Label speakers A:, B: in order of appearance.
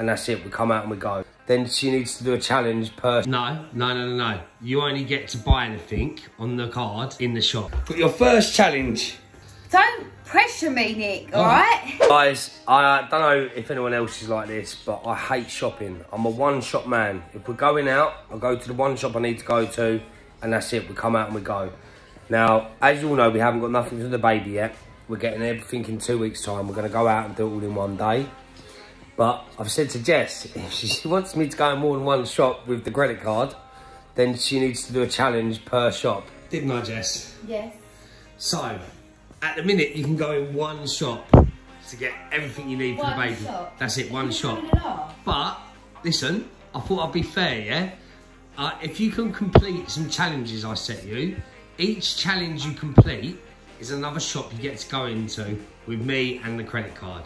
A: and that's it. We come out and we go. Then she needs to do a challenge per.
B: No, no, no, no, no. You only get to buy anything on the card in the shop. But your first challenge.
C: Don't pressure me, Nick, oh. alright?
A: Guys, I don't know if anyone else is like this, but I hate shopping. I'm a one-shop man. If we're going out, I go to the one shop I need to go to, and that's it. We come out and we go. Now, as you all know, we haven't got nothing for the baby yet. We're getting everything in two weeks' time. We're going to go out and do it all in one day. But I've said to Jess, if she wants me to go in more than one shop with the credit card, then she needs to do a challenge per shop.
B: Didn't I, Jess?
C: Yes.
B: So, at the minute, you can go in one shop to get everything you need for the baby.
C: shop?
B: That's it, one shop.
C: turn it off?
B: But, listen, I thought I'd be fair, yeah? Uh, if you can complete some challenges I set you, each challenge you complete is another shop you get to go into with me and the credit card.